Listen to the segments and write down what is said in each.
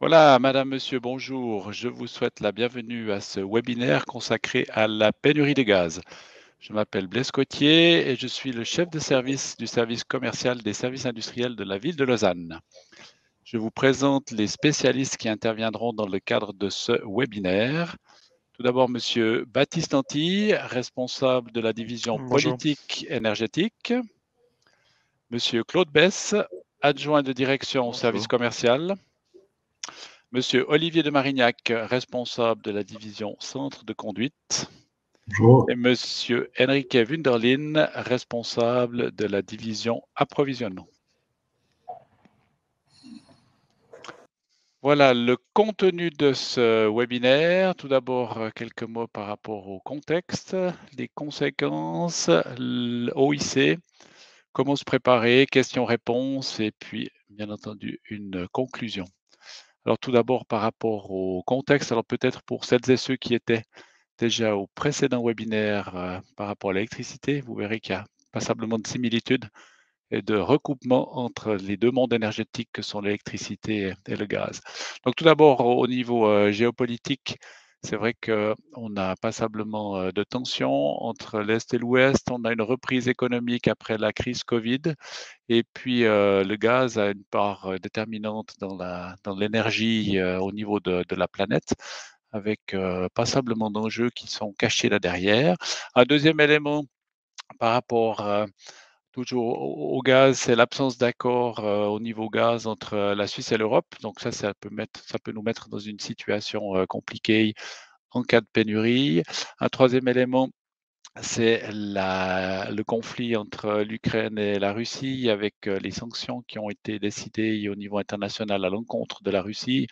Voilà, madame, monsieur, bonjour. Je vous souhaite la bienvenue à ce webinaire consacré à la pénurie de gaz. Je m'appelle Blaise Cotier et je suis le chef de service du service commercial des services industriels de la ville de Lausanne. Je vous présente les spécialistes qui interviendront dans le cadre de ce webinaire. Tout d'abord, monsieur Baptiste Antille, responsable de la division Bonjour. politique énergétique. Monsieur Claude Bess, adjoint de direction au service commercial. Monsieur Olivier de Marignac, responsable de la division centre de conduite. Bonjour. Et Monsieur Enrique Wunderlin, responsable de la division approvisionnement. Voilà le contenu de ce webinaire. Tout d'abord, quelques mots par rapport au contexte, les conséquences, l'OIC, comment se préparer, questions-réponses et puis, bien entendu, une conclusion. Alors tout d'abord par rapport au contexte, alors peut-être pour celles et ceux qui étaient déjà au précédent webinaire euh, par rapport à l'électricité, vous verrez qu'il y a passablement de similitudes et de recoupement entre les deux mondes énergétiques que sont l'électricité et le gaz. Donc tout d'abord au niveau euh, géopolitique, c'est vrai qu'on a passablement euh, de tensions entre l'Est et l'Ouest. On a une reprise économique après la crise Covid. Et puis, euh, le gaz a une part euh, déterminante dans l'énergie au niveau de, de, la planète avec passablement d'enjeux qui sont cachés là derrière. Un deuxième élément par rapport toujours au gaz, c'est l'absence d'accord au niveau gaz entre la Suisse et l'Europe. Donc ça, ça peut, nous mettre dans une situation compliquée en cas de pénurie. Un troisième élément, c'est le conflit entre l'Ukraine et la Russie avec les sanctions qui ont été décidées au niveau international à l'encontre de la Russie.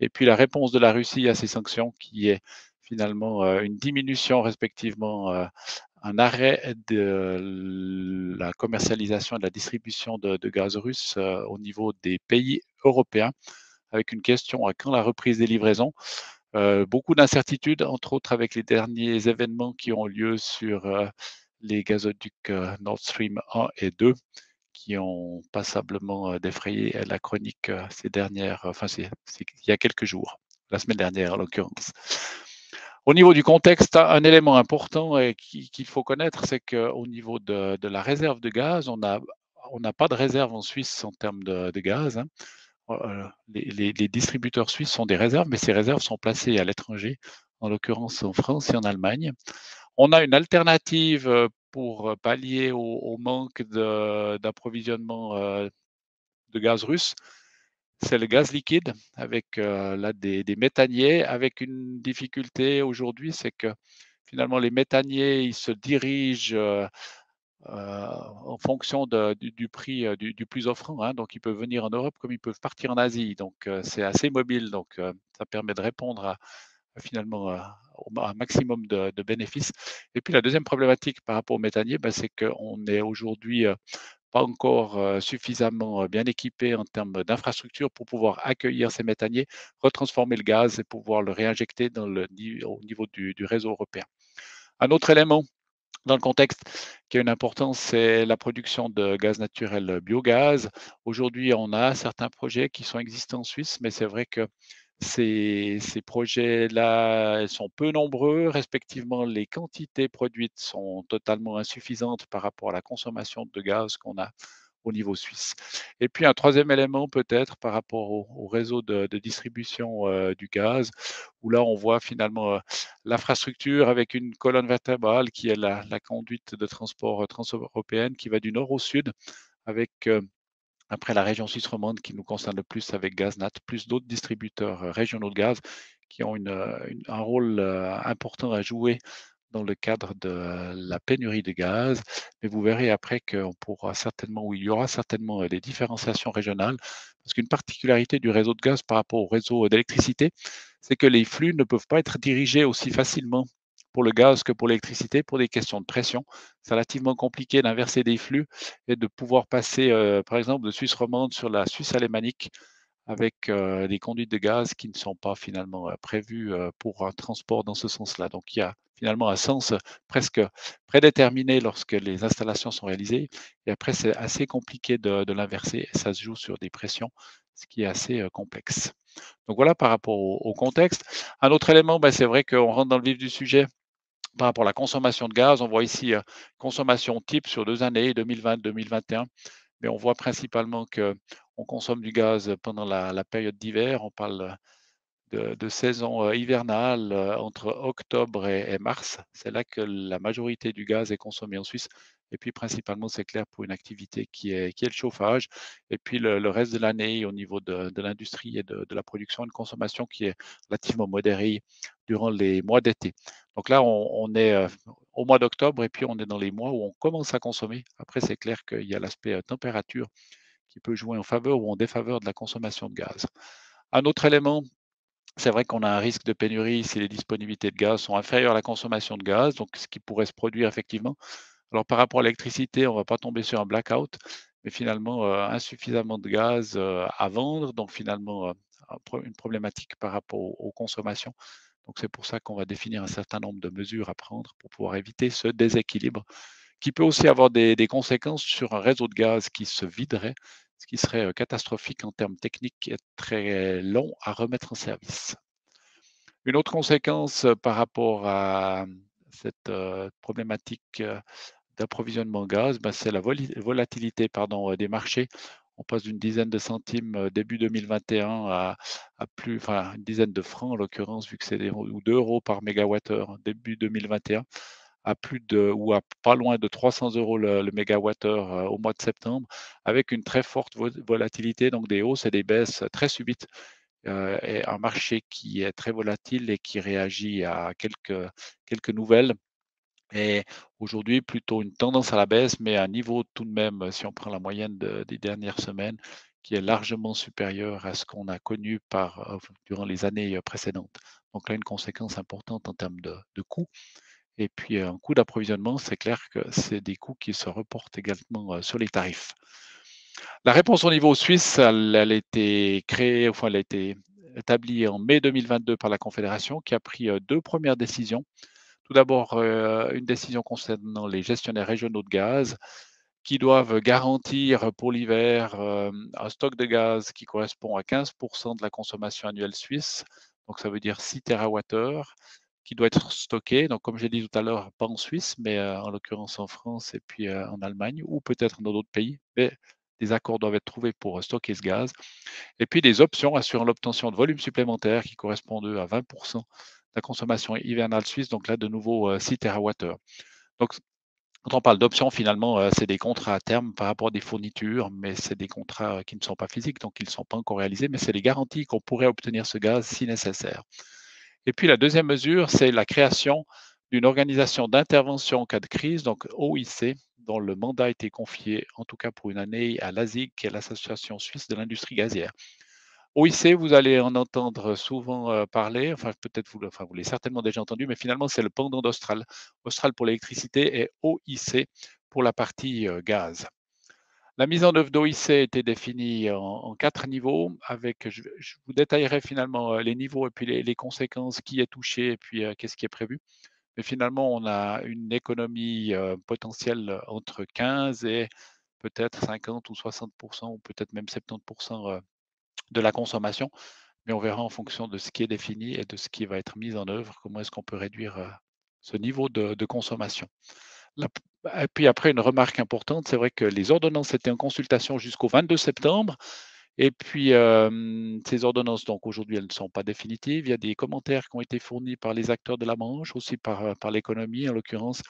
Et puis la réponse de la Russie à ces sanctions qui est finalement une diminution respectivement un arrêt de la commercialisation et de la distribution de, gaz russe euh, au niveau des pays européens, avec une question à quand la reprise des livraisons. Euh, beaucoup d'incertitudes, entre autres avec les derniers événements qui ont lieu sur euh, les gazoducs Nord Stream 1 et 2, qui ont passablement défrayé la chronique ces dernières, enfin, il y a quelques jours, la semaine dernière en l'occurrence. Au niveau du contexte, un élément important qu'il faut connaître, c'est qu'au niveau de, la réserve de gaz, on n'a pas de réserve en Suisse en termes de, gaz. Hein. Euh, les, distributeurs suisses sont des réserves, mais ces réserves sont placées à l'étranger, en l'occurrence en France et en Allemagne. On a une alternative euh, pour pallier au manque d'approvisionnement euh, de gaz russe c'est le gaz liquide avec euh, là, des, méthaniers, avec une difficulté aujourd'hui, c'est que finalement les méthaniers, ils se dirigent euh, euh, en fonction du, prix du, plus offrant. Hein. donc ils peuvent venir en Europe comme ils peuvent partir en Asie. Donc c'est assez mobile, donc ça permet de répondre à, finalement un maximum de, bénéfices. Et puis la deuxième problématique par rapport aux méthaniers, ben, c'est qu'on est aujourd'hui pas encore suffisamment bien équipés en termes d'infrastructure pour pouvoir accueillir ces méthaniers, retransformer le gaz et pouvoir le réinjecter au niveau du, réseau européen. Un autre élément dans le contexte qui a une importance, c'est la production de gaz naturel biogaz. Aujourd'hui, on a certains projets qui sont existants en Suisse, mais c'est vrai que ces, projets-là sont peu nombreux, respectivement, les quantités produites sont totalement insuffisantes par rapport à la consommation de gaz qu'on a au niveau suisse. Et puis un troisième élément peut-être par rapport au, réseau de, distribution euh, du gaz, où là on voit finalement euh, l'infrastructure avec une colonne vertébrale qui est la, conduite de transport transeuropéenne qui va du nord au sud avec euh, après, la région suisse romande qui nous concerne le plus avec GazNat, plus d'autres distributeurs euh, régionaux de gaz qui ont euh, un rôle euh, important à jouer dans le cadre de la pénurie de gaz. Mais vous verrez après qu'on pourra certainement, ou il y aura certainement des différenciations régionales, parce qu'une particularité du réseau de gaz par rapport au réseau d'électricité, c'est que les flux ne peuvent pas être dirigés aussi facilement pour le gaz que pour l'électricité, pour des questions de pression. C'est relativement compliqué d'inverser des flux et de pouvoir passer, euh, par exemple, de Suisse romande sur la Suisse alémanique avec euh, des conduites de gaz qui ne sont pas finalement euh, prévues pour un transport dans ce sens-là. Donc il y a finalement un sens presque prédéterminé lorsque les installations sont réalisées. Et après, c'est assez compliqué de, l'inverser. Ça se joue sur des pressions ce qui est assez complexe. Donc voilà par rapport au, contexte. Un autre élément, ben, c'est vrai qu'on rentre dans le vif du sujet par rapport à la consommation de gaz. On voit ici consommation type sur deux années, 2020-2021, mais on voit principalement qu'on consomme du gaz pendant la période d'hiver. On parle de, saison euh, hivernale euh, entre octobre et, mars. C'est là que la majorité du gaz est consommé en Suisse. Et puis principalement, c'est clair pour une activité qui est, le chauffage. Et puis le, reste de l'année, au niveau de, l'industrie et de, la production, une consommation qui est relativement modérée durant les mois d'été. Donc là, on, est euh, au mois d'octobre et puis on est dans les mois où on commence à consommer. Après, c'est clair qu'il y a l'aspect température qui peut jouer en faveur ou en défaveur de la consommation de gaz. Un autre élément c'est vrai qu'on a un risque de pénurie si les disponibilités de gaz sont inférieures à la consommation de gaz, donc ce qui pourrait se produire effectivement. Alors par rapport à l'électricité, on ne va pas tomber sur un blackout, mais finalement euh, insuffisamment de gaz euh, à vendre, donc finalement euh, une problématique par rapport aux, consommations. Donc c'est pour ça qu'on va définir un certain nombre de mesures à prendre pour pouvoir éviter ce déséquilibre qui peut aussi avoir des, des conséquences sur un réseau de gaz qui se viderait ce qui serait catastrophique en termes techniques et très long à remettre en service. Une autre conséquence par rapport à cette problématique d'approvisionnement gaz, ben, c'est la volatilité pardon, des marchés. On passe d'une dizaine de centimes début 2021 à, plus, enfin une dizaine de francs en l'occurrence, vu que c'est des, ou d'euros par mégawattheure début 2021 à plus de ou à pas loin de 300 euros le, mégawattheure euh, au mois de septembre, avec une très forte volatilité, donc des hausses et des baisses très subites. Euh, et un marché qui est très volatile et qui réagit à quelques nouvelles. Et aujourd'hui, plutôt une tendance à la baisse, mais à un niveau tout de même, si on prend la moyenne des dernières semaines, qui est largement supérieur à ce qu'on a connu par, euh, durant les années précédentes. Donc là, une conséquence importante en termes de, de coûts. Et puis, un coût d'approvisionnement, c'est clair que c'est des coûts qui se reportent également sur les tarifs. La réponse au niveau suisse, elle, a été créée, enfin, elle a été établie en mai 2022 par la Confédération qui a pris deux premières décisions. Tout d'abord, une décision concernant les gestionnaires régionaux de gaz qui doivent garantir pour l'hiver un stock de gaz qui correspond à 15% de la consommation annuelle suisse. Donc, ça veut dire 6 TWh qui doit être stocké. Donc, comme j'ai dit tout à l'heure, pas en Suisse, mais euh, en l'occurrence en France et puis euh, en Allemagne, ou peut-être dans d'autres pays. Mais des accords doivent être trouvés pour euh, stocker ce gaz. Et puis des options assurant l'obtention de volumes supplémentaires qui correspondent à 20% de la consommation hivernale suisse. Donc là, de nouveau, 6 TWh. Donc, quand on parle d'options, finalement, c'est des contrats à terme par rapport à des fournitures, mais c'est des contrats qui ne sont pas physiques, donc ils ne sont pas encore réalisés, mais c'est les garanties qu'on pourrait obtenir ce gaz si nécessaire. Et puis la deuxième mesure, c'est la création d'une organisation d'intervention en cas de crise, donc OIC, dont le mandat a été confié, en tout cas pour une année, à l'ASIG, qui est l'Association suisse de l'industrie gazière. OIC, vous allez en entendre souvent euh, parler, enfin peut-être vous, vous l'avez certainement déjà entendu, mais finalement c'est le pendant d'Austral. Austral pour l'électricité et OIC pour la partie euh, gaz. La mise en œuvre d'OIC a été définie en, quatre niveaux, avec, je, vous détaillerai finalement euh, les niveaux et puis les, conséquences, qui est touché et puis euh, qu'est-ce qui est prévu. Mais finalement, on a une économie euh, potentielle entre 15 et peut-être 50 ou 60% ou peut-être même 70 de la consommation. Mais on verra en fonction de ce qui est défini et de ce qui va être mis en œuvre, comment est-ce qu'on peut réduire ce niveau de consommation. Et puis après, une remarque importante, c'est vrai que les ordonnances étaient en consultation jusqu'au 22 septembre. Et puis, ces ordonnances, donc aujourd'hui, elles ne sont pas définitives. Il y a des commentaires qui ont été fournis par les acteurs de la branche, aussi par, par l'économie en l'occurrence.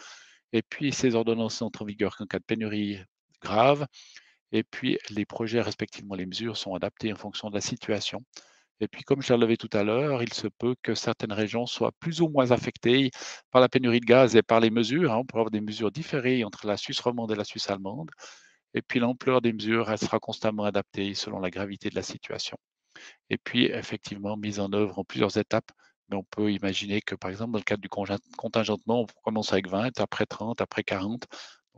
Et puis, ces ordonnances entrent en vigueur qu'en cas de pénurie grave. Et puis, les projets, respectivement les mesures, sont adaptés en fonction de la situation. Et puis, comme je l'ai relevé tout à l'heure, il se peut que certaines régions soient plus ou moins affectées par la pénurie de gaz et par les mesures. Hein. On pourrait avoir des mesures différées entre la Suisse romande et la Suisse allemande. Et puis, l'ampleur des mesures, elle sera constamment adaptée selon la gravité de la situation. Et puis, effectivement, mise en œuvre en plusieurs étapes. Mais on peut imaginer que, par exemple, dans le cadre du contingentement, on commence avec 20, après 30, après 40.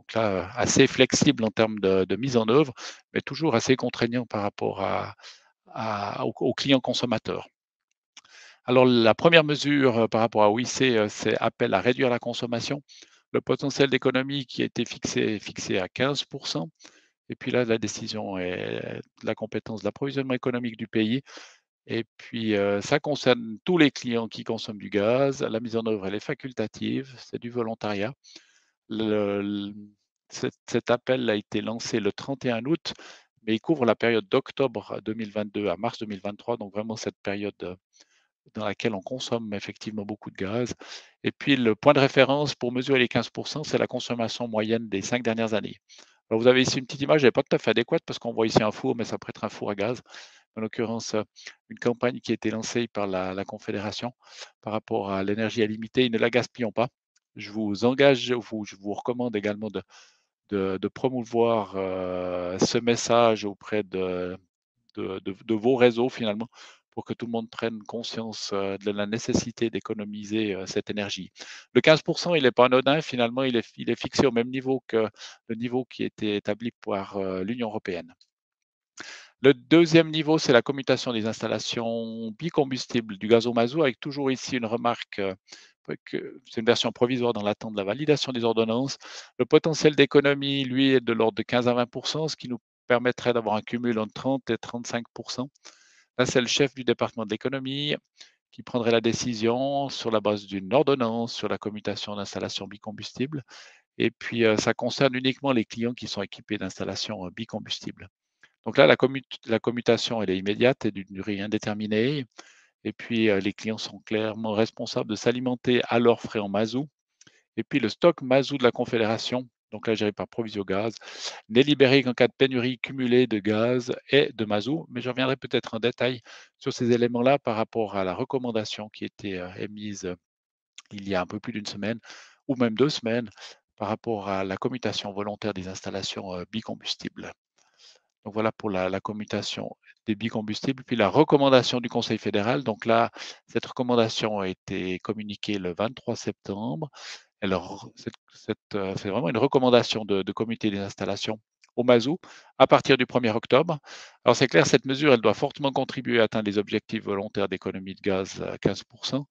Donc là, assez flexible en termes de mise en œuvre, mais toujours assez contraignant par rapport à, aux, clients consommateurs. Alors, la première mesure euh, par rapport à OIC, euh, c'est appel à réduire la consommation. Le potentiel d'économie qui a été fixé est fixé à 15%. Et puis là, la décision est de la compétence de l'approvisionnement économique du pays. Et puis, euh, ça concerne tous les clients qui consomment du gaz. La mise en œuvre, elle est facultative, c'est du volontariat. Cet, appel a été lancé le 31 août, mais il couvre la période d'octobre 2022 à mars 2023, donc vraiment cette période euh, dans laquelle on consomme effectivement beaucoup de gaz. Et puis, le point de référence pour mesurer les 15%, c'est la consommation moyenne des cinq dernières années. Alors, vous avez ici une petite image, elle n'est pas tout à fait adéquate parce qu'on voit ici un four, mais ça peut être un four à gaz. En l'occurrence, une campagne qui a été lancée par la, Confédération par rapport à l'énergie à limiter. Ne la gaspillons pas. Je vous engage, je vous recommande également de, promouvoir euh, ce message auprès de, vos réseaux finalement pour que tout le monde prenne conscience euh, de la nécessité d'économiser euh, cette énergie. Le 15%, il n'est pas anodin, finalement, il est, fixé au même niveau que le niveau qui était établi par l'Union européenne. Le deuxième niveau, c'est la commutation des installations bicombustibles du gaz au mazout, avec toujours ici une remarque c'est une version provisoire dans l'attente de la validation des ordonnances. Le potentiel d'économie, lui, est de l'ordre de 15 à 20% ce qui nous permettrait d'avoir un cumul entre 30 et 35 Là, c'est le chef du département de l'économie qui prendrait la décision sur la base d'une ordonnance sur la commutation d'installations bicombustibles. Et puis, euh, ça concerne uniquement les clients qui sont équipés d'installations euh, bicombustibles. Donc là, la, commutation, elle est immédiate et d'une durée indéterminée. Et puis, euh, les clients sont clairement responsables de s'alimenter à leurs frais en mazout. Et puis, le stock mazout de la Confédération donc là géré par Provisio-Gaz, n'est libéré qu'en cas de pénurie cumulée de gaz et de mazout. Mais je reviendrai peut-être en détail sur ces éléments-là par rapport à la recommandation qui était euh, émise euh, il y a un peu plus d'une semaine ou même deux semaines par rapport à la commutation volontaire des installations bicombustibles. Donc voilà pour la, commutation des bicombustibles. Puis la recommandation du Conseil fédéral. Donc là, cette recommandation a été communiquée le 23 septembre. Alors, euh, c'est vraiment une recommandation de, comité des installations au Mazou à partir du 1er octobre. Alors, c'est clair, cette mesure, elle doit fortement contribuer à atteindre les objectifs volontaires d'économie de gaz à 15%.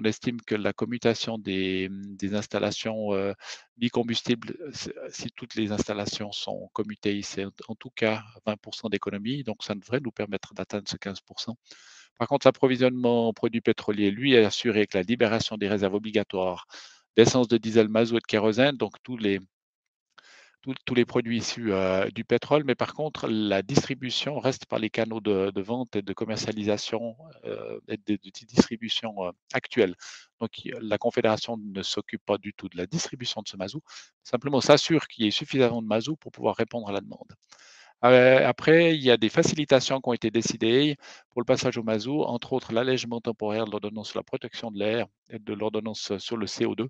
On estime que la commutation des, installations euh, bicombustibles, si toutes les installations sont commutées, c'est en tout cas 20% d'économie. Donc, ça devrait nous permettre d'atteindre ce 15%. Par contre, l'approvisionnement en produits pétroliers, lui, est assuré avec la libération des réserves obligatoires d'essence de diesel, mazout et de kérosène, donc tous les, tous, les produits issus euh, du pétrole, mais par contre, la distribution reste par les canaux de, vente et de commercialisation euh, et de, distribution euh. Donc, la Confédération ne s'occupe pas du tout de la distribution de ce mazout, simplement s'assure qu'il y ait suffisamment de mazout pour pouvoir répondre à la demande. Après, il y a des facilitations qui ont été décidées pour le passage au mazout, entre autres l'allègement temporaire de l'ordonnance sur la protection de l'air et de l'ordonnance sur le CO2,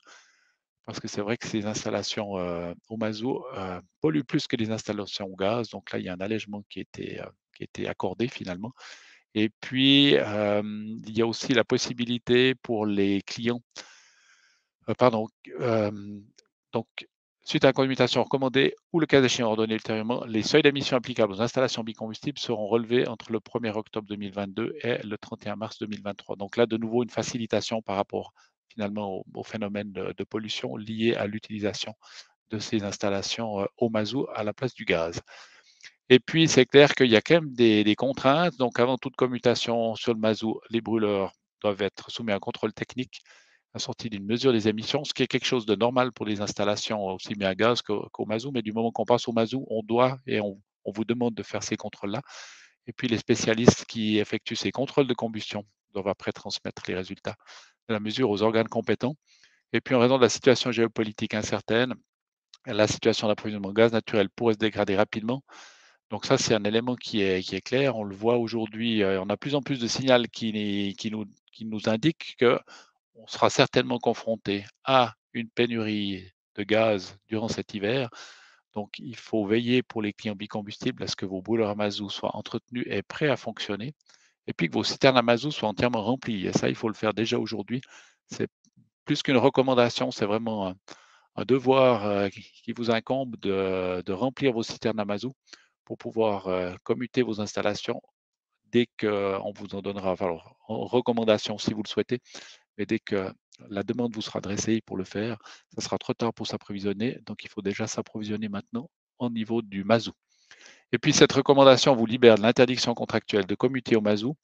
parce que c'est vrai que ces installations euh, au mazout euh, polluent plus que les installations au gaz. Donc là, il y a un allègement qui a été, euh, qui a été accordé finalement. Et puis, il y a aussi la possibilité pour les clients, pardon, donc Suite à la commutation recommandée ou le cas échéant ordonné ultérieurement, les seuils d'émission applicables aux installations bicombustibles seront relevés entre le 1er octobre 2022 et le 31 mars 2023. Donc là, de nouveau, une facilitation par rapport finalement au, phénomène de, pollution lié à l'utilisation de ces installations euh, au mazout à la place du gaz. Et puis, c'est clair qu'il y a quand même des, contraintes. Donc, avant toute commutation sur le mazout, les brûleurs doivent être soumis à un contrôle technique sortie d'une mesure des émissions, ce qui est quelque chose de normal pour les installations aussi bien à gaz qu'au mazout, mais du moment qu'on passe au mazout, on doit et on, vous demande de faire ces contrôles-là. Et puis les spécialistes qui effectuent ces contrôles de combustion doivent après transmettre les résultats de la mesure aux organes compétents. Et puis en raison de la situation géopolitique incertaine, la situation d'approvisionnement gaz naturel pourrait se dégrader rapidement. Donc ça, c'est un élément qui est, clair. On le voit aujourd'hui, euh, on a plus en plus de signaux qui, nous, indiquent que on sera certainement confronté à une pénurie de gaz durant cet hiver. Donc, il faut veiller pour les clients bicombustibles à ce que vos brûleurs à mazout soient entretenus et prêts à fonctionner, et puis que vos citernes à mazout soient entièrement remplies. Et ça, il faut le faire déjà aujourd'hui. C'est plus qu'une recommandation, c'est vraiment un, devoir euh, qui vous incombe de, remplir vos citernes à mazout pour pouvoir euh, commuter vos installations dès qu'on vous en donnera, alors, en recommandation si vous le souhaitez, mais dès que la demande vous sera adressée pour le faire, ça sera trop tard pour s'approvisionner. Donc, il faut déjà s'approvisionner maintenant au niveau du mazout. Et puis cette recommandation vous libère de l'interdiction contractuelle de commuter au mazout,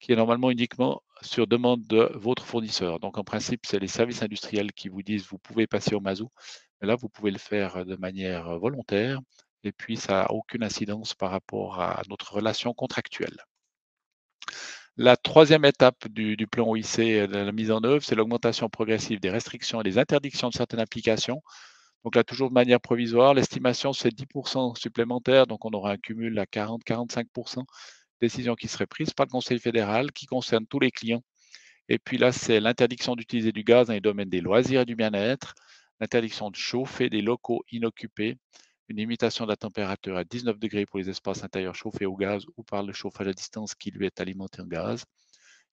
qui est normalement uniquement sur demande de votre fournisseur. Donc en principe, c'est les services industriels qui vous disent vous pouvez passer au mazout, mais là vous pouvez le faire de manière volontaire et puis ça n'a aucune incidence par rapport à notre relation contractuelle. La troisième étape du, plan OIC de la mise en œuvre, c'est l'augmentation progressive des restrictions et des interdictions de certaines applications. Donc là, toujours de manière provisoire, l'estimation c'est 10% supplémentaire, donc on aura un cumul à 40-45% décisions qui seraient prises par le Conseil fédéral qui concernent tous les clients. Et puis là, c'est l'interdiction d'utiliser du gaz dans les domaines des loisirs et du bien-être, l'interdiction de chauffer des locaux inoccupés, une limitation de la température à 19 degrés pour les espaces intérieurs chauffés au gaz ou par le chauffage à distance qui lui est alimenté en gaz.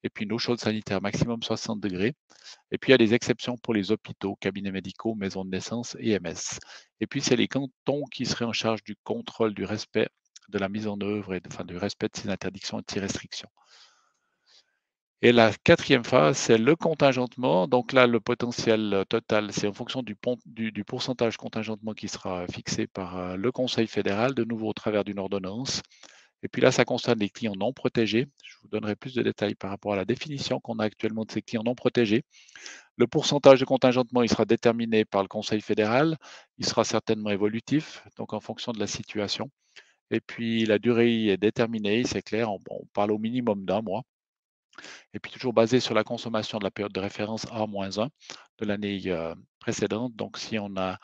Et puis une eau chaude sanitaire maximum 60 degrés. Et puis il y a des exceptions pour les hôpitaux, cabinets médicaux, maisons de naissance et MS. Et puis c'est les cantons qui seraient en charge du contrôle du respect de la mise en œuvre et enfin, du respect de ces interdictions et de ces restrictions. Et la quatrième phase, c'est le contingentement. Donc là, le potentiel euh, total, c'est en fonction du, pourcentage contingentement qui sera fixé par euh, le Conseil fédéral, de nouveau au travers d'une ordonnance. Et puis là, ça concerne les clients non protégés. Vous donnerai plus de détails par rapport à la définition qu'on a actuellement de ces clients non protégés. Le pourcentage de contingentement, il sera déterminé par le Conseil fédéral. Il sera certainement évolutif, donc en fonction de la situation. Et puis la durée est déterminée, c'est clair, on parle au minimum d'un mois et puis toujours basé sur la consommation de la période de référence A-1 de l'année euh, précédente. Donc si on a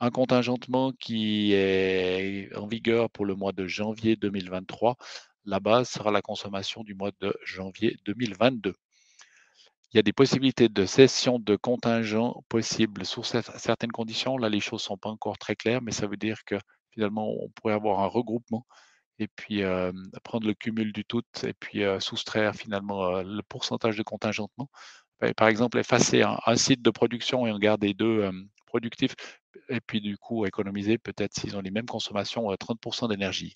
un contingentement qui est en vigueur pour le mois de janvier 2023, la base sera la consommation du mois de janvier 2022. Il y a des possibilités de cession de contingent possibles sous certaines conditions. Là, les choses ne sont pas encore très claires, mais ça veut dire que finalement, on pourrait avoir un regroupement et puis prendre le cumul du tout et puis soustraire finalement le pourcentage de contingentement. Par exemple, effacer un, site de production et en garder deux productifs et puis du coup économiser peut-être s'ils ont les mêmes consommations 30% d'énergie.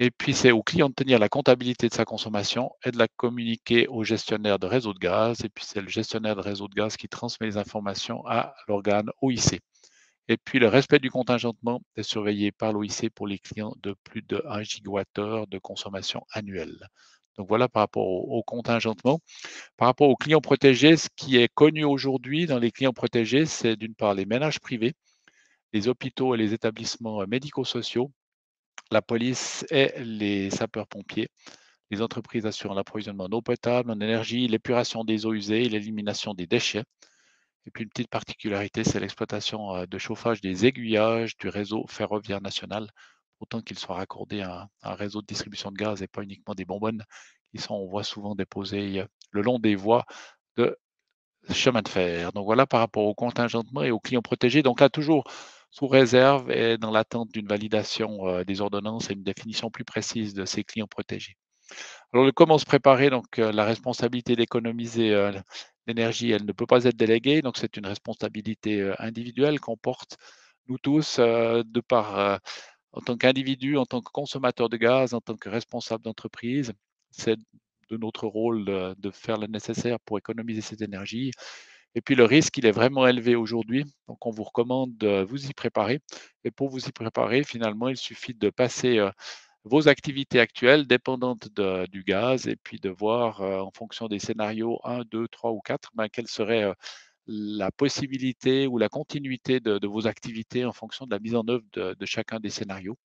Et puis c'est au client de tenir la comptabilité de sa consommation et de la communiquer au gestionnaire de réseau de gaz. Et puis c'est le gestionnaire de réseau de gaz qui transmet les informations à l'organe OIC. Et puis, le respect du contingentement est surveillé par l'OIC pour les clients de plus de 1 gigawattheure de consommation annuelle. Donc voilà par rapport au, contingentement. Par rapport aux clients protégés, ce qui est connu aujourd'hui dans les clients protégés, c'est d'une part les ménages privés, les hôpitaux et les établissements médico-sociaux, la police et les sapeurs-pompiers, les entreprises assurant l'approvisionnement en eau potable, en énergie, l'épuration des eaux usées et l'élimination des déchets, et puis une petite particularité, c'est l'exploitation de chauffage des aiguillages du réseau ferroviaire national, autant qu'il soit raccordé à un, réseau de distribution de gaz et pas uniquement des bonbonnes qui sont, on voit souvent déposées le long des voies de chemin de fer. Donc voilà par rapport au contingentement et aux clients protégés. Donc là, toujours sous réserve et dans l'attente d'une validation des ordonnances et une définition plus précise de ces clients protégés. Alors, comment se préparer Donc, la responsabilité d'économiser l'énergie, elle ne peut pas être déléguée, donc c'est une responsabilité individuelle qu'on porte nous tous de par en tant qu'individu, en tant que consommateur de gaz, en tant que responsable d'entreprise. C'est de notre rôle de, faire le nécessaire pour économiser cette énergie. Et puis le risque, il est vraiment élevé aujourd'hui. Donc on vous recommande de vous y préparer. Et pour vous y préparer, finalement, il suffit de passer vos activités actuelles dépendantes du gaz et puis de voir en fonction des scénarios 1, 2, 3 ou 4, ben, quelle serait la possibilité ou la continuité de, vos activités en fonction de la mise en œuvre de, chacun des scénarios,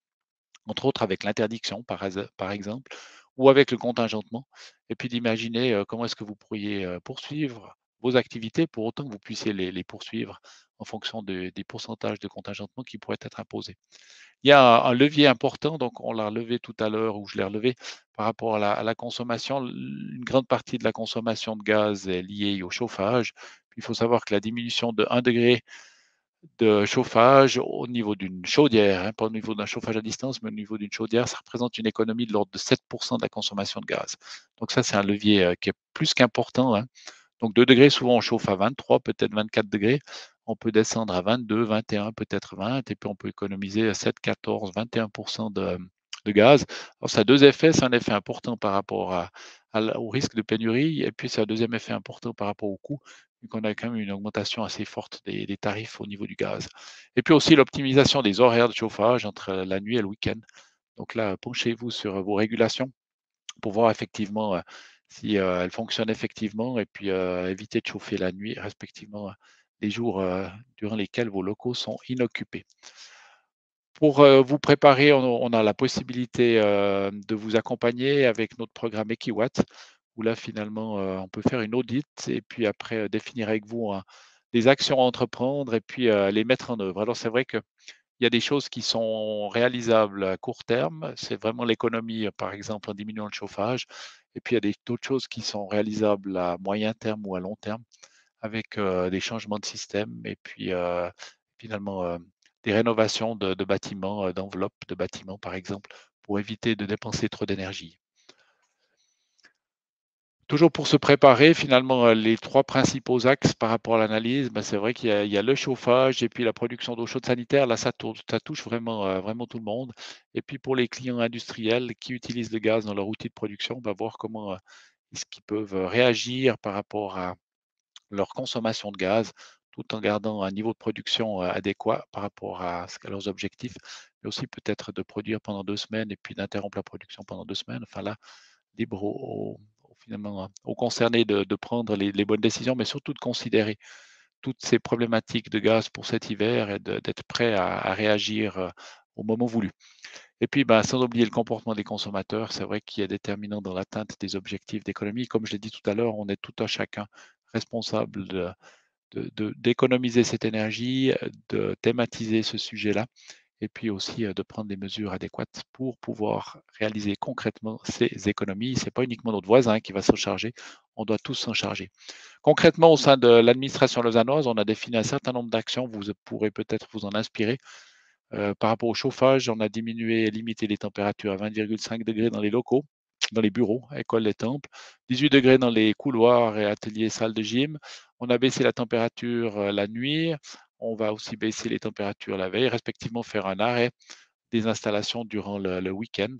entre autres avec l'interdiction par, exemple, ou avec le contingentement, et puis d'imaginer comment est-ce que vous pourriez poursuivre vos activités pour autant que vous puissiez les, poursuivre en fonction des pourcentages de contingentement qui pourraient être imposés. Il y a un, levier important, donc on l'a relevé tout à l'heure, ou je l'ai relevé par rapport à la, consommation. Une grande partie de la consommation de gaz est liée au chauffage. il faut savoir que la diminution de 1 degré de chauffage au niveau d'une chaudière, hein, pas au niveau d'un chauffage à distance, mais au niveau d'une chaudière, ça représente une économie de l'ordre de 7% de la consommation de gaz. Donc ça, c'est un levier euh, qui est plus qu'important. Hein. Donc 2 degrés, souvent on chauffe à 23, peut-être 24 degrés. On peut descendre à 22, 21, peut-être 20, et puis on peut économiser 7, 14, 21% de, de gaz. Alors ça a deux effets. C'est un effet important par rapport au risque de pénurie, et puis c'est un deuxième effet important par rapport au coût, vu qu'on a quand même une augmentation assez forte des, des tarifs au niveau du gaz. Et puis aussi l'optimisation des horaires de chauffage entre la nuit et le week-end. Donc là, penchez-vous sur vos régulations pour voir effectivement si elles fonctionnent effectivement et puis éviter de chauffer la nuit, respectivement les jours durant lesquels vos locaux sont inoccupés. Pour vous préparer, on, a la possibilité de vous accompagner avec notre programme Equiwatt, où là finalement on peut faire une audit et puis après définir avec vous des actions à entreprendre et puis les mettre en œuvre. Alors c'est vrai qu'il y a des choses qui sont réalisables à court terme, c'est vraiment l'économie, par exemple en diminuant le chauffage, et puis il y a d'autres choses qui sont réalisables à moyen terme ou à long terme avec des changements de système et puis finalement des rénovations de, bâtiments, d'enveloppes de bâtiments par exemple, pour éviter de dépenser trop d'énergie. Toujours pour se préparer, finalement, les trois principaux axes par rapport à l'analyse, ben, c'est vrai qu'il y, a le chauffage et puis la production d'eau chaude sanitaire. Là, ça, touche vraiment, vraiment tout le monde. Et puis pour les clients industriels qui utilisent le gaz dans leur outil de production, on va voir comment est-ce qu'ils peuvent réagir par rapport à, leur consommation de gaz tout en gardant un niveau de production adéquat par rapport à, leurs objectifs, mais aussi peut-être de produire pendant deux semaines et puis d'interrompre la production pendant deux semaines. Enfin là, libre aux, finalement, aux concernés de, prendre les, bonnes décisions, mais surtout de considérer toutes ces problématiques de gaz pour cet hiver et d'être prêt à, réagir au moment voulu. Et puis, ben, sans oublier le comportement des consommateurs, c'est vrai qu'il est déterminant dans l'atteinte des objectifs d'économie. Comme je l'ai dit tout à l'heure, on est tout un chacun responsable d'économiser cette énergie, de thématiser ce sujet-là, et puis aussi de prendre des mesures adéquates pour pouvoir réaliser concrètement ces économies. Ce n'est pas uniquement notre voisin qui va s'en charger, on doit tous s'en charger. Concrètement, au sein de l'administration lausannoise, on a défini un certain nombre d'actions, vous pourrez peut-être vous en inspirer. par rapport au chauffage, on a diminué et limité les températures à 20,5 degrés dans les locaux dans les bureaux, écoles et temples, 18 degrés dans les couloirs et ateliers, salles de gym. On a baissé la température la nuit. On va aussi baisser les températures la veille, respectivement faire un arrêt des installations durant le, week-end.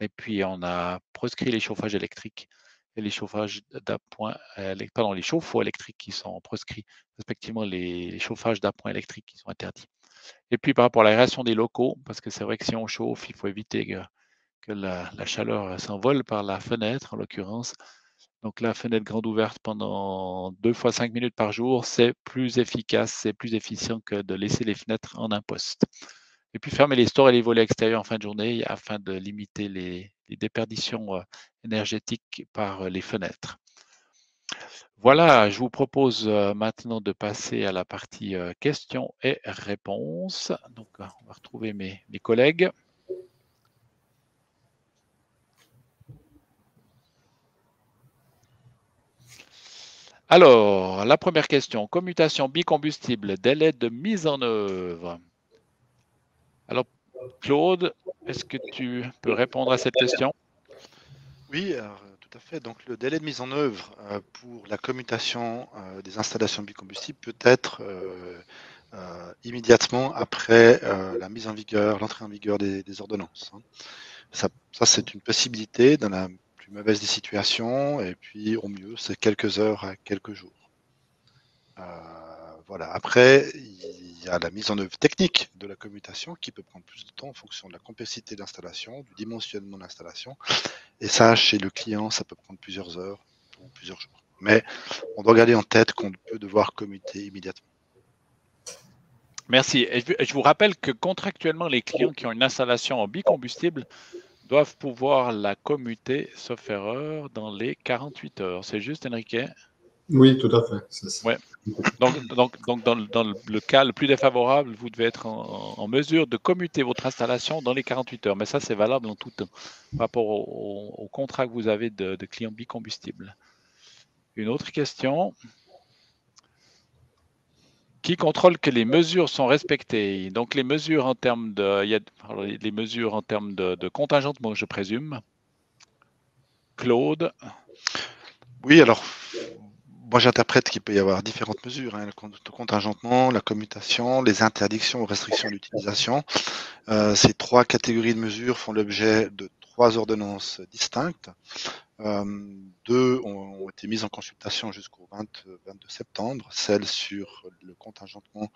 Et puis, on a proscrit les chauffages électriques et les chauffages d'appoint, pardon, les chauffe-eau électriques qui sont proscrits, respectivement les, chauffages d'appoint électriques qui sont interdits. Et puis, par rapport à l'aération des locaux, parce que c'est vrai que si on chauffe, il faut éviter que que la, chaleur s'envole par la fenêtre, en l'occurrence. Donc la fenêtre grande ouverte pendant deux fois cinq minutes par jour, c'est plus efficace, c'est plus efficient que de laisser les fenêtres en imposte. Et puis fermer les stores et les volets extérieurs en fin de journée afin de limiter les, déperditions euh, énergétiques par euh, les fenêtres. Voilà, je vous propose euh, maintenant de passer à la partie questions et réponses. Donc, on va retrouver mes collègues. Alors, la première question, commutation bicombustible, délai de mise en œuvre. Alors, Claude, est-ce que tu peux répondre à cette question? Oui, tout à fait. Donc, le délai de mise en œuvre euh, pour la commutation euh, des installations bicombustibles peut être euh, immédiatement après la mise en vigueur, l'entrée en vigueur des, ordonnances. Hein. Ça, ça c'est une possibilité dans la mauvaise des situations, et puis au mieux, c'est quelques heures à quelques jours. Euh, voilà. Après, il y a la mise en œuvre technique de la commutation qui peut prendre plus de temps en fonction de la complexité d'installation, du dimensionnement de l'installation. Et ça, chez le client, ça peut prendre plusieurs heures ou plusieurs jours. Mais on doit garder en tête qu'on peut devoir commuter immédiatement. Merci. Et je vous rappelle que contractuellement, les clients qui ont une installation en bicombustible doivent pouvoir la commuter, sauf erreur, dans les 48 heures. C'est juste, Enrique? Oui, tout à fait. Ouais. Donc, donc, donc dans, dans, le cas le plus défavorable, vous devez être en, mesure de commuter votre installation dans les 48 heures. Mais ça, c'est valable en tout temps, par rapport au, contrat que vous avez de, de client bicombustible. Une autre question? Qui contrôle que les mesures sont respectées. Donc les mesures en termes de, il y a les mesures en termes de, je présume. Claude? Oui, alors moi j'interprète qu'il peut y avoir différentes mesures, hein, le contingentement, la commutation, les interdictions ou restrictions d'utilisation. Euh, ces trois catégories de mesures font l'objet de trois ordonnances distinctes. Euh, deux ont, été mises en consultation jusqu'au 22 septembre, celle sur le contingentement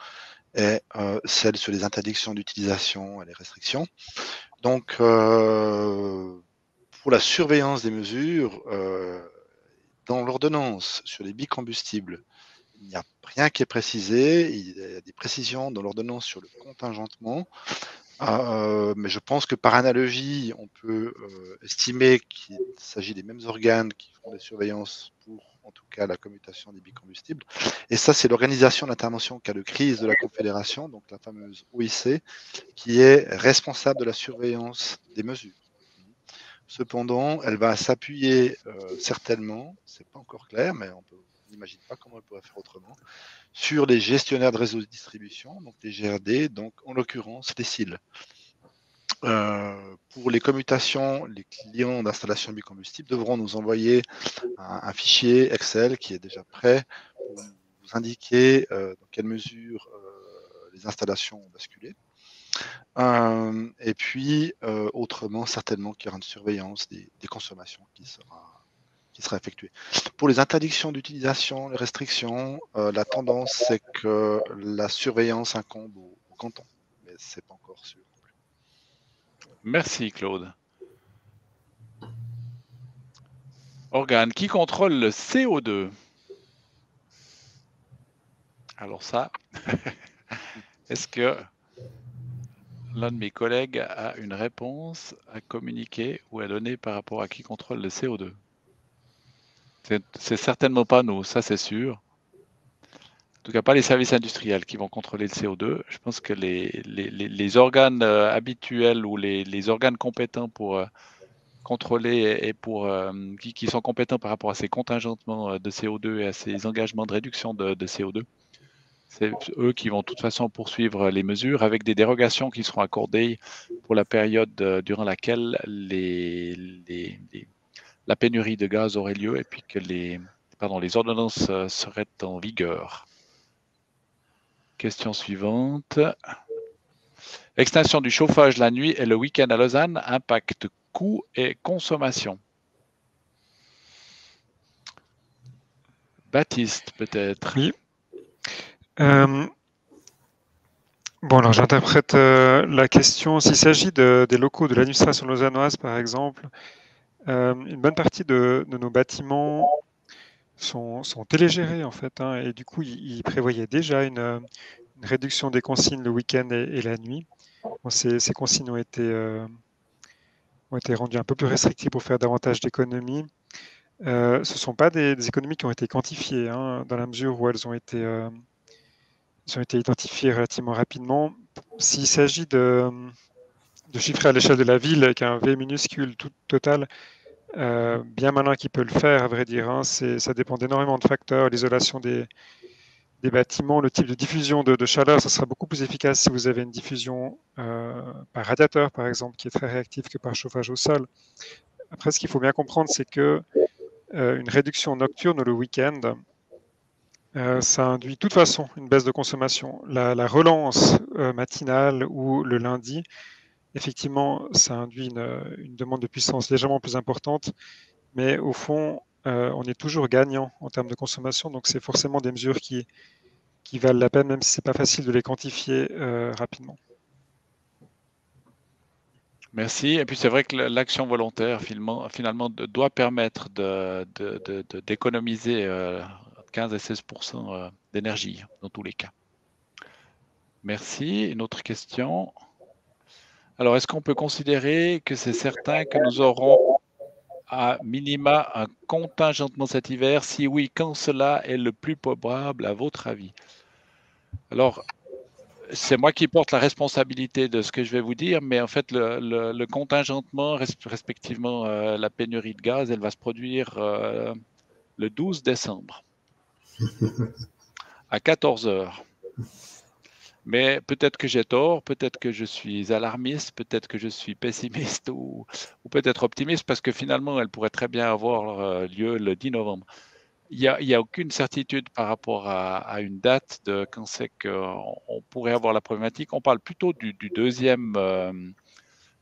et euh, celle sur les interdictions d'utilisation et les restrictions. Donc, pour la surveillance des mesures, dans l'ordonnance sur les bicombustibles, il n'y a rien qui est précisé. Il y a des précisions dans l'ordonnance sur le contingentement. Euh, mais je pense que par analogie, on peut euh, estimer qu'il s'agit des mêmes organes qui font des surveillances pour, en tout cas, la commutation des bicombustibles. Et ça, c'est l'organisation d'intervention en cas de crise de la Confédération, donc la fameuse OIC, qui est responsable de la surveillance des mesures. Cependant, elle va s'appuyer euh, certainement, c'est pas encore clair, mais on peut n'imagine pas comment elle pourrait faire autrement, sur les gestionnaires de réseau de distribution, donc les GRD, donc en l'occurrence les CIL. Euh, pour les commutations, les clients d'installation bicombustible devront nous envoyer un, fichier Excel qui est déjà prêt pour vous indiquer euh, dans quelle mesure euh, les installations ont basculé. et puis, autrement, certainement qu'il y aura une surveillance des consommations qui sera qui sera effectué. Pour les interdictions d'utilisation, les restrictions, euh, la tendance c'est que la surveillance incombe au, canton, mais c'est pas encore sûr. Merci Claude. Organe, qui contrôle le CO2 Alors ça, est-ce que l'un de mes collègues a une réponse à communiquer ou à donner par rapport à qui contrôle le CO2 c'est certainement pas nous, ça c'est sûr. En tout cas, pas les services industriels qui vont contrôler le CO2. Je pense que les, les, organes euh, habituels ou les, organes compétents pour euh, contrôler et pour euh, qui, sont compétents par rapport à ces contingentements de CO2 et à ces engagements de réduction de, de CO2, c'est eux qui vont de toute façon poursuivre les mesures avec des dérogations qui seront accordées pour la période durant laquelle les, la pénurie de gaz aurait lieu et puis que les, ordonnances euh, seraient en vigueur. Question suivante. Extinction du chauffage la nuit et le week-end à Lausanne, impact coût et consommation. Baptiste, peut-être. Oui. Euh, bon, alors j'interprète euh, la question. S'il s'agit de, des locaux de l'administration lausannoise, par exemple, euh, une bonne partie de, nos bâtiments sont, télégérés en fait, hein, et du coup, ils, prévoyaient déjà une, réduction des consignes le week-end et, la nuit. ces, consignes ont été, euh, ont été rendues un peu plus restrictives pour faire davantage d'économies. Euh, ce ne sont pas des, économies qui ont été quantifiées, hein, dans la mesure où elles ont été, ont été identifiées relativement rapidement. S'il s'agit de, de chiffrer à l'échelle de la ville avec un V minuscule total, euh, bien malin qui peut le faire, à vrai dire. Hein. Ça dépend d'énormément de facteurs, l'isolation des, bâtiments, le type de diffusion de, chaleur, ça sera beaucoup plus efficace si vous avez une diffusion euh, par radiateur, par exemple, qui est très réactive que par chauffage au sol. Après, ce qu'il faut bien comprendre, c'est que euh, une réduction nocturne le week-end, ça induit de toute façon une baisse de consommation. la relance matinale ou le lundi, effectivement, ça induit une, demande de puissance légèrement plus importante, mais au fond, euh, on est toujours gagnant en termes de consommation, donc c'est forcément des mesures qui, valent la peine, même si ce n'est pas facile de les quantifier euh, rapidement. Merci. Et puis c'est vrai que l'action volontaire finalement, doit permettre d'économiser de, 15 euh, à 16% d'énergie dans tous les cas. Merci. Une autre question? Alors, est-ce qu'on peut considérer que c'est certain que nous aurons à minima un contingentement cet hiver? Si oui, quand cela est le plus probable à votre avis? Alors, c'est moi qui porte la responsabilité de ce que je vais vous dire, mais en fait, le, contingentement, respectivement euh, la pénurie de gaz, elle va se produire euh, le 12 décembre. À 14 heures. Mais peut-être que j'ai tort, peut-être que je suis alarmiste, peut-être que je suis pessimiste ou, peut-être optimiste parce que finalement, elle pourrait très bien avoir euh, lieu le 10 novembre. Il n'y a, aucune certitude par rapport à, une date de quand c'est qu'on pourrait avoir la problématique. On parle plutôt du, deuxième, euh,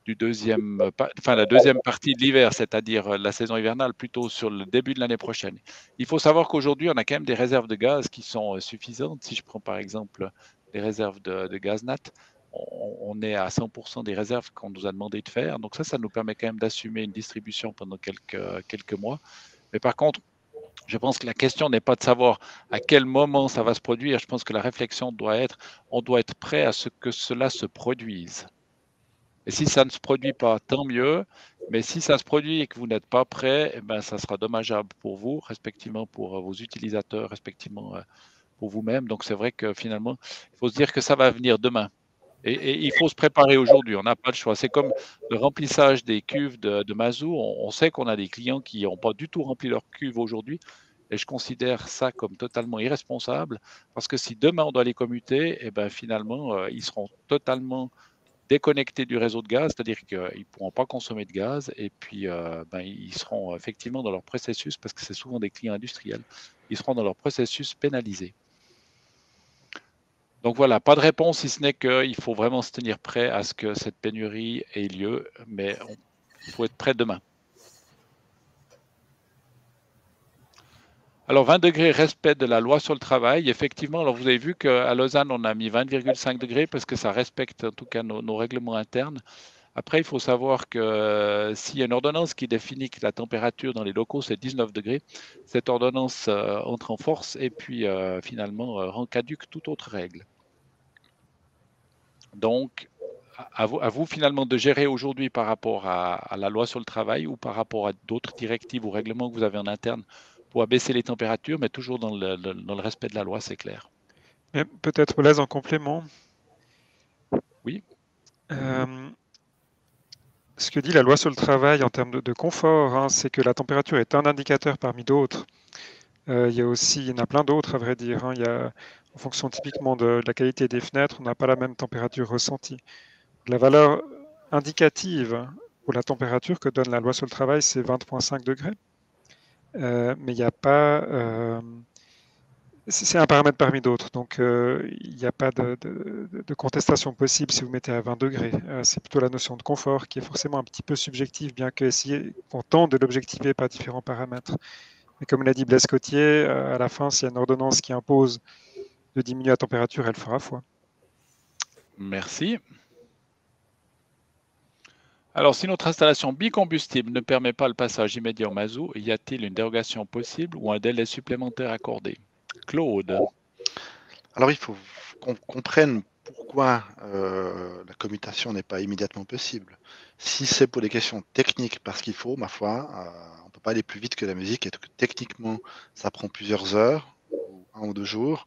du deuxième, enfin la deuxième partie de l'hiver, c'est-à-dire la saison hivernale, plutôt sur le début de l'année prochaine. Il faut savoir qu'aujourd'hui, on a quand même des réserves de gaz qui sont euh, suffisantes. Si je prends par exemple les réserves de, gaz nat. on, est à 100% des réserves qu'on nous a demandé de faire. Donc ça, ça nous permet quand même d'assumer une distribution pendant quelques, quelques mois. Mais par contre, je pense que la question n'est pas de savoir à quel moment ça va se produire. Je pense que la réflexion doit être, on doit être prêt à ce que cela se produise. Et si ça ne se produit pas, tant mieux. Mais si ça se produit et que vous n'êtes pas prêt, eh ben, ça sera dommageable pour vous, respectivement pour euh, vos utilisateurs, respectivement euh, pour vous-même. Donc c'est vrai que finalement, il faut se dire que ça va venir demain. Et, il faut se préparer aujourd'hui, on n'a pas le choix. C'est comme le remplissage des cuves de, de Mazou. On, sait qu'on a des clients qui n'ont pas du tout rempli leur cuve aujourd'hui. Et je considère ça comme totalement irresponsable parce que si demain on doit les commuter, eh ben finalement, euh, ils seront totalement déconnectés du réseau de gaz, c'est-à-dire qu'ils ne pourront pas consommer de gaz et puis euh, ben, ils seront effectivement dans leur processus, parce que c'est souvent des clients industriels, ils seront dans leur processus pénalisés. Donc voilà, pas de réponse, si ce n'est qu'il faut vraiment se tenir prêt à ce que cette pénurie ait lieu, mais il faut être prêt demain. Alors 20 degrés, respect de la loi sur le travail. Effectivement, alors vous avez vu qu'à Lausanne, on a mis 20,5 degrés parce que ça respecte en tout cas nos, règlements internes. Après, il faut savoir que euh, s'il y a une ordonnance qui définit que la température dans les locaux, c'est 19 degrés, cette ordonnance euh, entre en force et puis euh, finalement rend caduque toute autre règle. Donc, à vous, finalement de gérer aujourd'hui par rapport à, la loi sur le travail ou par rapport à d'autres directives ou règlements que vous avez en interne pour abaisser les températures, mais toujours dans le, respect de la loi, c'est clair. Peut-être là en complément. Oui. Euh, ce que dit la loi sur le travail en termes de, confort, hein, c'est que la température est un indicateur parmi d'autres. Euh, il y a aussi, il y en a plein d'autres à vrai dire. Hein. Il y a, en fonction typiquement de, la qualité des fenêtres, on n'a pas la même température ressentie. La valeur indicative pour la température que donne la loi sur le travail, c'est 20,5 degrés. Euh, mais il n'y a pas. Euh, c'est un paramètre parmi d'autres, donc euh, il n'y a pas de, contestation possible si vous mettez à 20 degrés. c'est plutôt la notion de confort qui est forcément un petit peu subjective, bien qu'on tente de l'objectiver par différents paramètres. Mais comme l'a dit Blaise Cotier, à la fin, s'il y a une ordonnance qui impose de diminuer la température, elle fera foi. Merci. Alors, si notre installation bicombustible ne permet pas le passage immédiat au mazout, y a-t-il une dérogation possible ou un délai supplémentaire accordé? Claude. Alors, il faut qu'on comprenne pourquoi euh, la commutation n'est pas immédiatement possible. Si c'est pour des questions techniques, parce qu'il faut, ma foi, euh, on ne peut pas aller plus vite que la musique et que techniquement, ça prend plusieurs heures, ou un ou deux jours,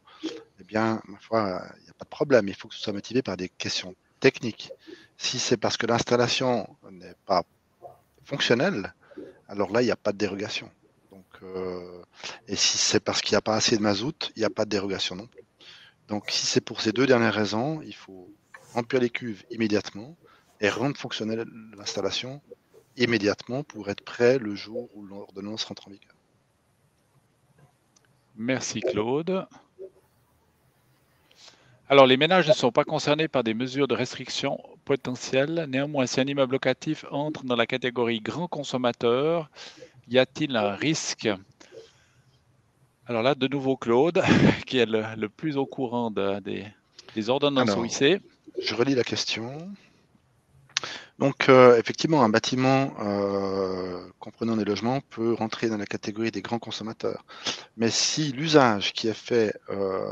eh bien, ma foi, il n'y a pas de problème. Il faut que ce soit motivé par des questions techniques. Si c'est parce que l'installation n'est pas fonctionnelle, alors là, il n'y a pas de dérogation. Donc, euh, et si c'est parce qu'il n'y a pas assez de mazout, il n'y a pas de dérogation non plus. Donc, si c'est pour ces deux dernières raisons, il faut remplir les cuves immédiatement et rendre fonctionnelle l'installation immédiatement pour être prêt le jour où l'ordonnance rentre en vigueur. Merci Claude. Alors, les ménages ne sont pas concernés par des mesures de restriction potentielles. Néanmoins, si un immeuble locatif entre dans la catégorie grand consommateur, y a-t-il un risque? Alors là, de nouveau Claude, qui est le, plus au courant des, ordonnances OIC. Je relis la question. Donc, euh, effectivement, un bâtiment euh, comprenant des logements peut rentrer dans la catégorie des grands consommateurs. Mais si l'usage qui est fait euh,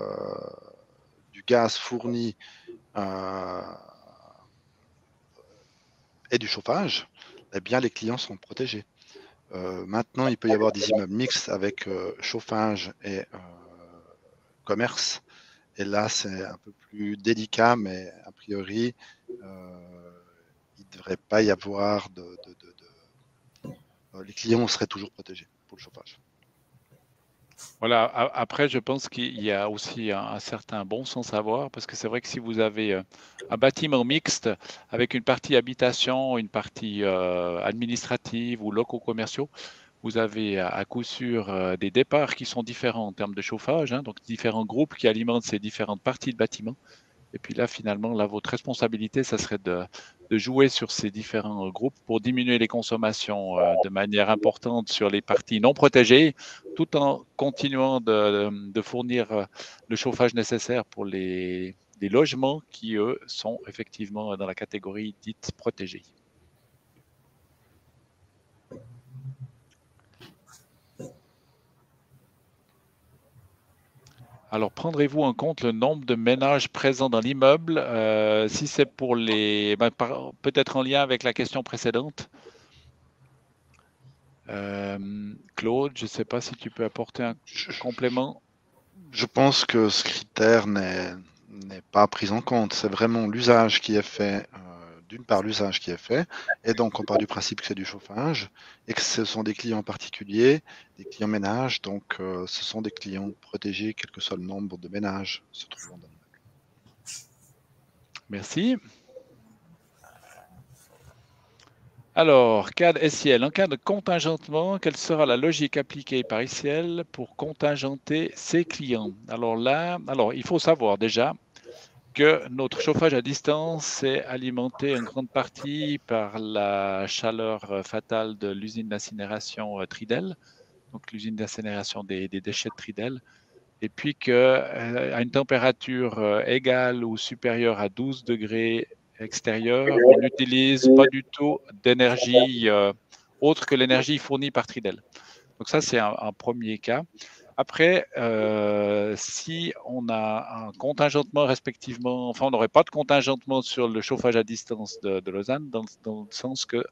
gaz fourni euh, et du chauffage, eh bien les clients sont protégés. Euh, maintenant, il peut y avoir des immeubles mixtes avec euh, chauffage et commerce. Et là, c'est un peu plus délicat, mais a priori, il ne devrait pas y avoir de, Les clients seraient toujours protégés pour le chauffage. Voilà, après, je pense qu'il y a aussi un, certain bon sens à voir, parce que c'est vrai que si vous avez euh, un bâtiment mixte avec une partie habitation, une partie euh, administrative ou locaux commerciaux, vous avez à coup sûr euh, des départs qui sont différents en termes de chauffage, hein, donc différents groupes qui alimentent ces différentes parties de bâtiment. Et puis là, finalement, là, votre responsabilité, ça serait de, jouer sur ces différents groupes pour diminuer les consommations euh, de manière importante sur les parties non protégées, tout en continuant de, fournir euh, le chauffage nécessaire pour les, des logements qui, eux, sont effectivement dans la catégorie dite protégée. Alors, prendrez-vous en compte le nombre de ménages présents dans l'immeuble euh, Si c'est pour les. Ben, peut-être en lien avec la question précédente? Euh, Claude, je ne sais pas si tu peux apporter un complément. Je pense que ce critère n'est pas pris en compte. C'est vraiment l'usage qui est fait euh, d'une part l'usage qui est fait, et donc on part du principe que c'est du chauffage, et que ce sont des clients particuliers, des clients ménages, donc euh, ce sont des clients protégés, quel que soit le nombre de ménages se trouvant dans Merci. Alors, CAD SIL. En cas de contingentement, quelle sera la logique appliquée par ICL pour contingenter ses clients? Alors là, alors il faut savoir déjà, que notre chauffage à distance est alimenté en grande partie par la chaleur euh, fatale de l'usine d'incinération euh, Tridel, donc l'usine d'incinération des, déchets de Tridel, et puis qu'à euh, une température égale ou supérieure à 12 degrés extérieurs, on n'utilise pas du tout d'énergie autre que l'énergie fournie par Tridel. Donc ça, c'est un, premier cas. Après, euh, si on a un contingentement respectivement, enfin, on n'aurait pas de contingentement sur le chauffage à distance de, Lausanne, dans, le sens que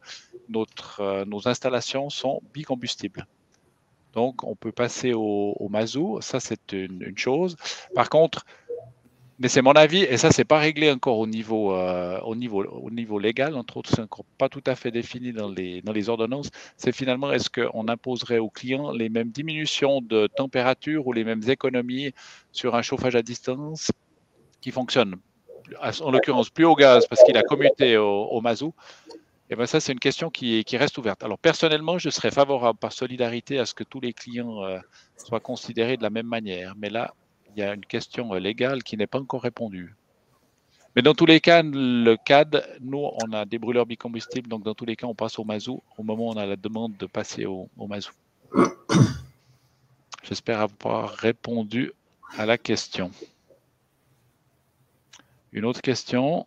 notre, euh, nos installations sont bicombustibles. Donc, on peut passer au, au mazout, ça c'est une, une, chose. Par contre, mais c'est mon avis, et ça, c'est pas réglé encore au niveau, euh, au niveau, au niveau légal, entre autres, c'est encore pas tout à fait défini dans les, dans les ordonnances. C'est finalement, est-ce qu'on imposerait aux clients les mêmes diminutions de température ou les mêmes économies sur un chauffage à distance qui fonctionne, en l'occurrence plus au gaz parce qu'il a commuté au, au mazout et eh bien ça, c'est une question qui, qui, reste ouverte. Alors personnellement, je serais favorable par solidarité à ce que tous les clients euh, soient considérés de la même manière. Mais là, il y a une question légale qui n'est pas encore répondue. Mais dans tous les cas, le CAD, nous, on a des brûleurs bicombustibles, donc dans tous les cas, on passe au mazout au moment où on a la demande de passer au, au mazout. J'espère avoir répondu à la question. Une autre question.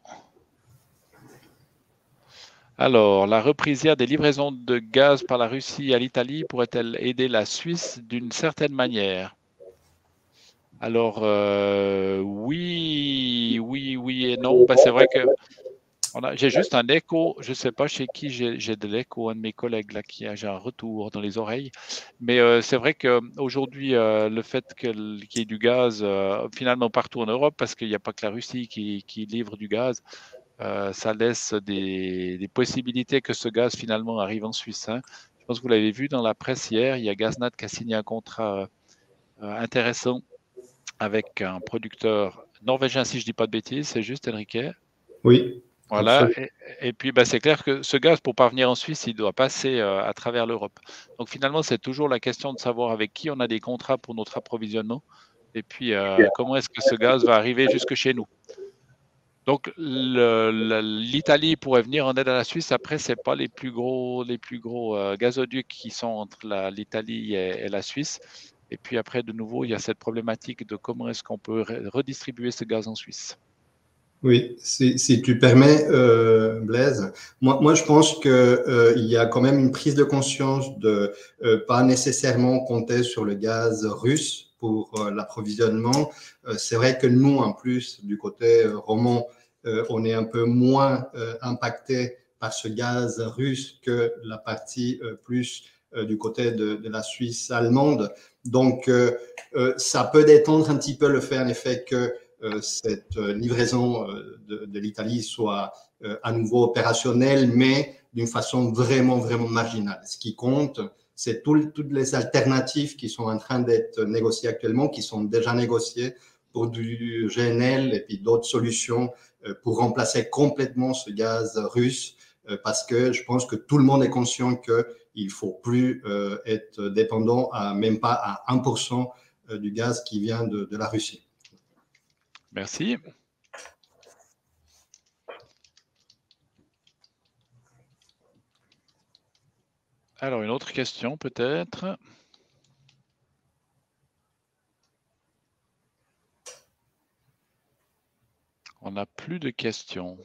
Alors, la reprise des livraisons de gaz par la Russie à l'Italie pourrait-elle aider la Suisse d'une certaine manière? Alors, euh, oui, oui, oui et non. Ben, c'est vrai que j'ai juste un écho. Je ne sais pas chez qui j'ai de l'écho, un de mes collègues là qui a un retour dans les oreilles. Mais euh, c'est vrai qu'aujourd'hui, euh, le fait qu'il y ait du gaz finalement partout en Europe, parce qu'il n'y a pas que la Russie qui, livre du gaz, ça laisse des, possibilités que ce gaz finalement arrive en Suisse. Hein. Je pense que vous l'avez vu dans la presse hier, il y a Gaznat qui a signé un contrat intéressant avec un producteur norvégien, si je ne dis pas de bêtises, c'est juste Enrique Oui. Voilà, et, puis bah, c'est clair que ce gaz, pour parvenir en Suisse, il doit passer euh, à travers l'Europe. Donc finalement, c'est toujours la question de savoir avec qui on a des contrats pour notre approvisionnement, et puis euh, comment est-ce que ce gaz va arriver jusque chez nous? Donc l'Italie pourrait venir en aide à la Suisse. Après, c'est pas les plus gros, les plus gros euh, gazoducs qui sont entre l'Italie et, la Suisse. Et puis après, de nouveau, il y a cette problématique de comment est-ce qu'on peut redistribuer ce gaz en Suisse. Oui, si, tu permets, euh, Blaise, moi, je pense qu'il euh, y a quand même une prise de conscience de euh, pas nécessairement compter sur le gaz russe pour euh, l'approvisionnement. C'est vrai que nous, en plus, du côté roman, on est un peu moins impacté par ce gaz russe que la partie plus du côté de, de, la Suisse allemande. Donc, euh, euh, ça peut détendre un petit peu le fait, en effet, que euh, cette livraison de, l'Italie soit à nouveau opérationnelle, mais d'une façon vraiment, vraiment marginale. Ce qui compte, c'est toutes les alternatives qui sont en train d'être négociées actuellement, qui sont déjà négociées pour du GNL et puis d'autres solutions pour remplacer complètement ce gaz russe, parce que je pense que tout le monde est conscient que il faut plus euh, être dépendant à même pas à 1% euh, du gaz qui vient de, la Russie. Merci. Alors, une autre question peut-être? plus de questions.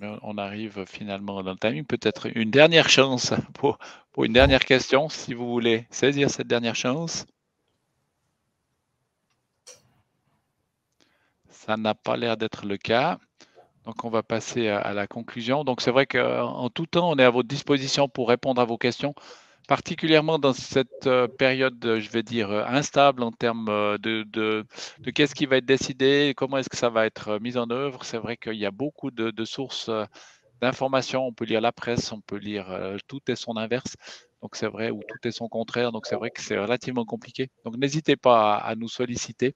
On arrive finalement dans le timing. Peut-être une dernière chance pour, pour une dernière question, si vous voulez saisir cette dernière chance. Ça n'a pas l'air d'être le cas. Donc, on va passer à, la conclusion. Donc, c'est vrai qu'en tout temps, on est à votre disposition pour répondre à vos questions, particulièrement dans cette euh, période, je vais dire, euh, instable en termes euh, de, qu'est-ce qui va être décidé, comment est-ce que ça va être mis en œuvre. C'est vrai qu'il y a beaucoup de, sources d'informations. On peut lire la presse, on peut lire tout et son inverse. Donc, c'est vrai, ou tout est son contraire. Donc, c'est vrai que c'est relativement compliqué. Donc, n'hésitez pas à nous solliciter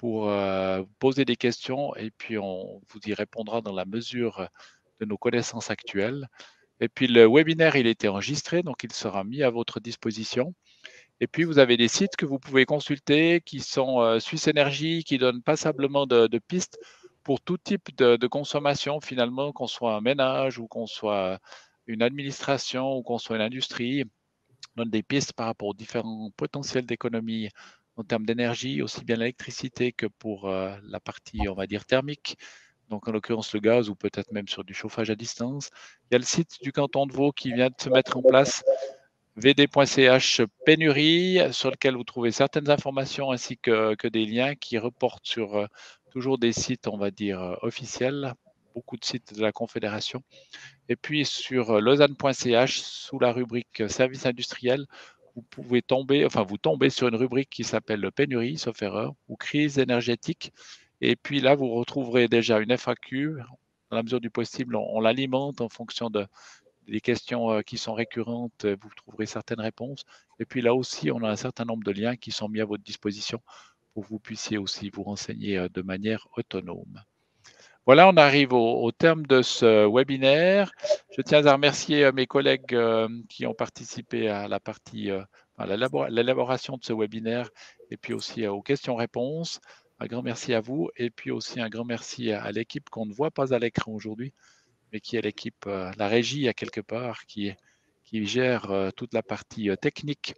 pour euh, poser des questions et puis on vous y répondra dans la mesure de nos connaissances actuelles. Et puis le webinaire, il été enregistré, donc il sera mis à votre disposition. Et puis vous avez des sites que vous pouvez consulter qui sont euh, Suisse Énergie, qui donnent passablement de, de pistes pour tout type de, consommation finalement, qu'on soit un ménage ou qu'on soit une administration ou qu'on soit une industrie. On donne des pistes par rapport aux différents potentiels d'économie en termes d'énergie, aussi bien l'électricité que pour euh, la partie, on va dire, thermique. Donc, en l'occurrence, le gaz ou peut-être même sur du chauffage à distance. Il y a le site du canton de Vaud qui vient de se mettre en place, vd.ch pénurie, sur lequel vous trouvez certaines informations ainsi que, des liens qui reportent sur euh, toujours des sites, on va dire, euh, officiels, beaucoup de sites de la Confédération. Et puis sur lausanne.ch, sous la rubrique services industriels, vous pouvez tomber, enfin vous tombez sur une rubrique qui s'appelle pénurie, sauf erreur, ou crise énergétique. Et puis là, vous retrouverez déjà une FAQ. Dans la mesure du possible, on, l'alimente en fonction de, des questions euh, qui sont récurrentes. Vous trouverez certaines réponses. Et puis là aussi, on a un certain nombre de liens qui sont mis à votre disposition pour que vous puissiez aussi vous renseigner euh, de manière autonome. Voilà, on arrive au, terme de ce webinaire. Je tiens à remercier euh, mes collègues euh, qui ont participé à la partie, euh, à l'élaboration de ce webinaire et puis aussi aux questions-réponses. Un grand merci à vous et puis aussi un grand merci à, l'équipe qu'on ne voit pas à l'écran aujourd'hui, mais qui est l'équipe, la régie à quelque part, qui, qui gère toute la partie technique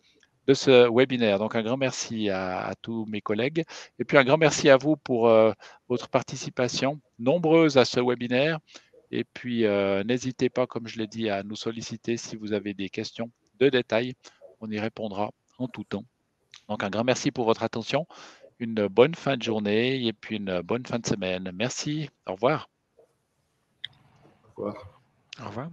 de ce webinaire. Donc un grand merci à, tous mes collègues et puis un grand merci à vous pour euh, votre participation nombreuse à ce webinaire. Et puis euh, n'hésitez pas, comme je l'ai dit, à nous solliciter si vous avez des questions de détail. On y répondra en tout temps. Donc un grand merci pour votre attention. Une bonne fin de journée et puis une bonne fin de semaine. Merci. Au revoir. Au revoir. Au revoir.